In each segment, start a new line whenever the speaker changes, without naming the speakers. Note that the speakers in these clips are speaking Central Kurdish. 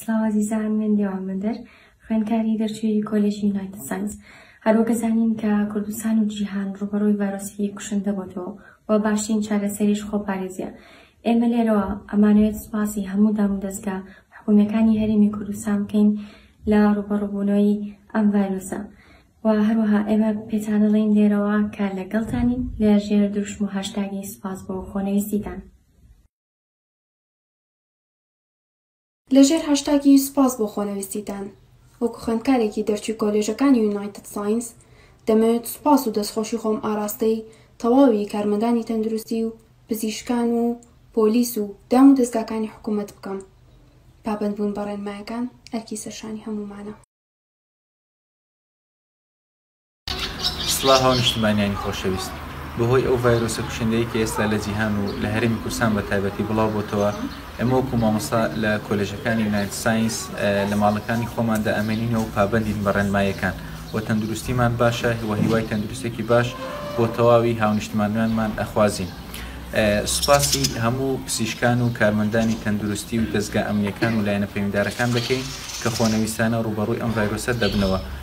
سلاوازیزان من دیوامەندەر خوێنکاری دەرچوی کۆلێژی یونایتد ساینس هەروەکە زانین کە کوردستان و جیهان ڕوبەڕووی ڤایرۆسیی کوشندە بۆتەوە و باشترین چارەسەریش خۆپارێزیە ئێمە لێرەوە ئەمانەوێت سپاسی هەموو دام و دەستگا حکومیەکانی هەرێمی کوردستان بکەین لە ڕوبەڕوبوونەوەی ئەم ڤایرۆسە و هەروەها ئێمە پێتانەڵین لێرەوە کە لەگەڵتانین لە ژێر دروشم و هاشتاگی سپاس بۆ خۆنەویستیتان
لەژێر هاشتاگی سوپاس بۆ خۆنەویستیتان، وەکو خوێندکارێکی دەرچووی کۆلێژەکانی یونایتد ساینس، دەمەوێت سوپاس و دەستخۆشی خۆم ئاراستەی تەواوی کارمەندانی تەندروستی و پزیشکان و پۆلیس و دام و دەزگاکانی حکوومەت بکەم. پابەندبوون بە ڕێنمایەکان ئەرکی سەرشانی هەموومانە.
سڵاهاو نیشتمانیانی خۆشەویست. بەهۆی ئەو ڤایرۆسە کوشندەی کە ئێستا لە جیهان و لە هەرێمی کوردستان بە تایبەتی بڵاو بۆتەوە ئێمە وەکو مامۆستا لە کۆلێژەکانی یونایتد ساینس لە ماڵەکانی خۆماندا ئەمێنینەوە و پابەندین بە ڕێنمایەکان و تەندروستیمان باشە و هیوای تەندروستێکی باش بۆ تەواوی هاونیشتمانویانمان ئەخوازین سوپاسی هەموو پزیشکان و کارمەندانی تەندروستی و دەزگا ئەمنیەکان و لایەنە پەیوەندارەکان دەکەین کە خۆنەویستانە ڕووبەڕووی ئەم ڤایرۆسە دەبنەوە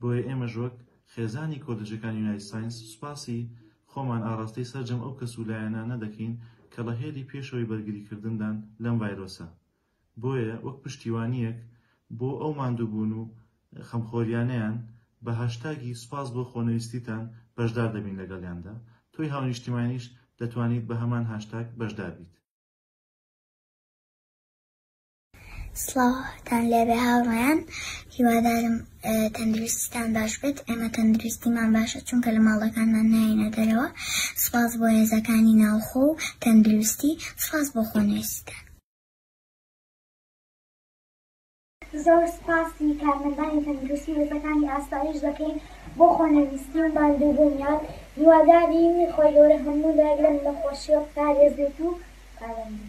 بۆیە
ئێمەش وەک خێزانی کۆلێژەکانی یونایت ساینس سوپاسی خۆمان ئاڕاستەی سەرجەم ئەو کەس و لایەنانە دەکەین کە ڵە هێلی پێشەوەی بەرگریکردندان لەم ڤایرۆسە بۆیە وەک پشتیوانیەک بۆ ئەو ماندوبون و خەمخۆریانەیان بە هاشتاگی سوپاس بۆ خۆنەویستیتان بەشدار دەبین لەگەڵیاندا تۆی هاونیشتیمانیش دەتوانیت بە هەمان هاشتاگ بەشدار بیت.
سڵاوتان لێبێ هاوڕێیان هیوادارم تەندروستیتان باش بێت ئێمە تەندروستیمان باشە چونکە لە ماڵەکانمان ناینە دەرەوە سپاس بۆ هێزەکانی ناوخۆ و تەندروستی سپاس بۆ خۆنوێستان
زۆر سپاسی کارمەندانی تەندروستی هێزەکانی ئاسایش دەکەین بۆ خۆنەویستی و ماندووبوونیان هیوادارین خۆی گەورە هەموو لایەک لەم نەخۆشییە بپارێزێت و پابەندی